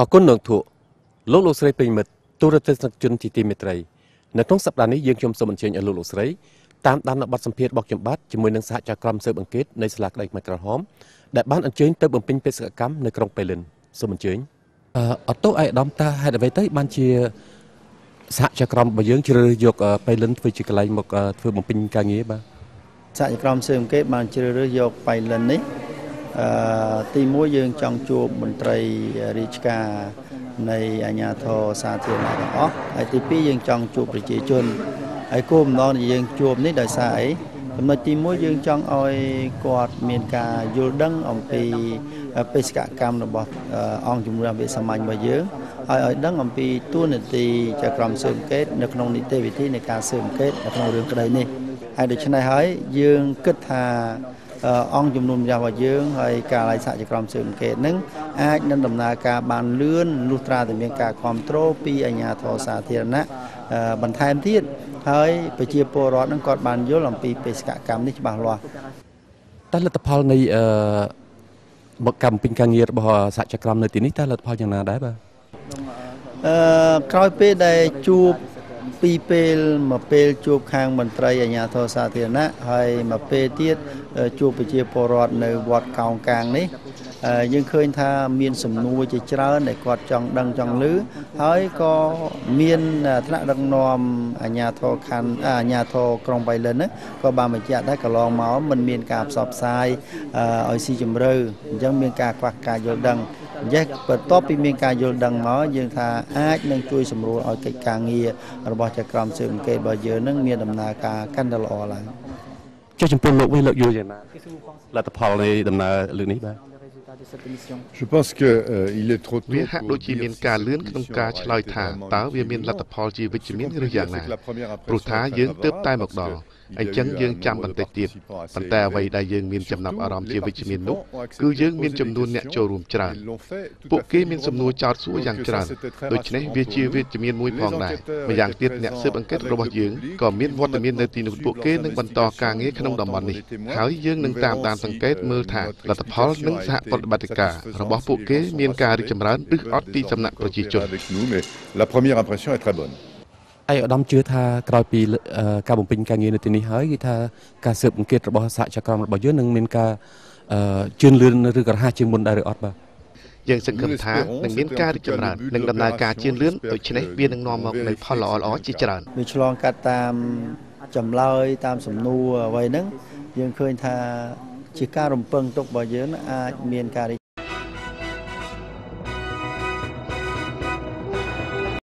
អរគុណលោកធុលោកលោកស្រីពេញមិត្តទូរទស្សនិកជនជាទីមេត្រីនៅក្នុងសប្តាហ៍នេះយើងខ្ញុំសូមអញ្ជើញឲ្យលោកលោកស្រីតាមដាននៅបទសម្ភាសន៍របស់ខ្ញុំបាទជាមួយនឹងសហជីវកម្មស៊ើបអង្កេតនៃសាលាក្តីខ្មែរក្រហមដែលបានអញ្ជើញទៅបំពេញបេសកកម្មនៅក្រុងប៉េលិនសូមអញ្ជើញអឺអត់ទោសឯកឧត្តមតាហេតុអ្វីទៅបានជាសហជីវកម្មរបស់យើងជ្រើសរើសយកប៉េលិនធ្វើជាកន្លែងមកធ្វើបំពេញការងារបាទសហជីវកម្មស៊ើបអង្កេតបានជ្រើសរើសយកបៃលិននេះអឺ ទីមួយយើងចង់ជួបមន្ត្រីរាជការនៃអាជ្ញាធរសាធារណៈទាំងអស់ហើយទីពីរយើងចង់ជួបប្រជាជនហើយគោលបំណងដែលយើងជួបនេះដោយសារអីចំណុចទីមួយយើងចង់ឲ្យគាត់មានការយល់ដឹងអំពីបេសកកម្មរបស់អង្គជំនឿវិសាមញ្ញរបស់យើងហើយឲ្យដឹងអំពីទួលនីតិចក្រមស៊ើបអង្កេតនៅក្នុងនីតិវិធីនៃការស៊ើបអង្កេតនៅក្នុងរឿងក្តីនេះហើយដូច្នេះហើយយើងគិតថា អង្គជំនុំជម្រះរបស់យើងហើយការឡៃសហជីវកម្មស៊ើបអង្កេតនឹងអាចនឹងដំណើរការបានលឿនលុះត្រាតែមានការគ្រប់គ្រងពីអាជ្ញាធរសាធារណៈបន្ថែមទៀតហើយប្រជាពលរដ្ឋនឹងគាត់បានយល់អំពីបេសកកម្មនេះច្បាស់លាស់តែលទ្ធផលនៃអឺមកកម្មពេញការងាររបស់សហជីវកម្មនៅទីនេះតើលទ្ធផលយ៉ាងណាដែរបាទអឺក្រោយពេលដែលជួប ពីរពេលមួយពេលជួបខាងមន្ត្រីអាជ្ញាធរសាធារណៈហើយមួយពេលទៀតជួបប្រជាពលរដ្ឋនៅវត្តកោងកាងនេះយើងឃើញថាមានសំណួរជាច្រើនដែលគាត់ចង់ដឹងចង់ឮហើយក៏មានថ្នាក់ដឹកនាំអាជ្ញាធរខណ្ឌអាជ្ញាធរក្រុងបៃលិនក៏បានបញ្ជាក់ដែរកន្លងមកมันមានការផ្សព្វផ្សាយឲ្យស៊ីជម្រៅអញ្ចឹងមានការខ្វះការយល់ដឹង អញ្ចឹងបន្ទាប់ពីមានការយល់ដឹងមកយើងថាអាចនឹងជួយសម្រួលឲ្យកិច្ចការងាររបស់ចក្រមស៊ើបអង្កេតរបស់យើងនឹងមានដំណើរការកាន់តែល្អឡើងចុះចំពោះលោកវិញលោកយល់យ៉ាងណាលទ្ធផលនៃដំណើរលើកនេះបាទ Je pense que euh, il est trop tôt វាហាក់ដូចជាមានការលឿនក្នុងការឆ្លើយថាតើវាមានលទ្ធផលជាវិជ្ជមានឬយ៉ាងណាព្រោះថាយើងទើបតែមកដល់អញ្ចឹងយើងចាំបន្តិចទៀតប៉ុន្តែអ្វីដែលយើងមានចំណាប់អារម្មណ៍ជាវិជ្ជមាននោះគឺយើងមានចំនួនអ្នកចូលរួមច្រើនពួកគេមានសំណួរចោទសួរយ៉ាងច្រើនដូច្នេះវាជាវិជ្ជមានមួយផងដែរម្យ៉ាងទៀតអ្នកស៊ើបអង្កេតរបស់យើងក៏មានវត្តមាននៅទីនោះពួកគេនឹងបន្តការងារក្នុងតំបន់នេះហើយយើងនឹងតាមដានសង្កេតមើលថាលទ្ធផលនិងសហប្រតិបត្តិការរបស់ពួកគេមានការរីកចម្រើនឬអត់ពីសំណាក់ប្រជាជន La première impression est très bonne. ឯកឧត្តមជឿថាក្រោយពីការបំពេញការងារនៅទីនេះហើយគឺថាការស៊ើបអង្កេតរបស់សហជីវកម្មរបស់យើងនឹងមានការជឿនលឿនឬក៏រហ័សជាងមុនដែរឬអត់បាទយើងសង្ឃឹមថានឹងមានការរីកចម្រើននិងដំណើរការជឿនលឿនដូច្នេះវានឹងនាំមកនូវផលល្អៗជាច្រើនវាឆ្លងកាត់តាមចម្លើយតាមសំណួរអ្វីហ្នឹងយើងឃើញថា ជាការរំពឹងទុករបស់យើងអាចមានការ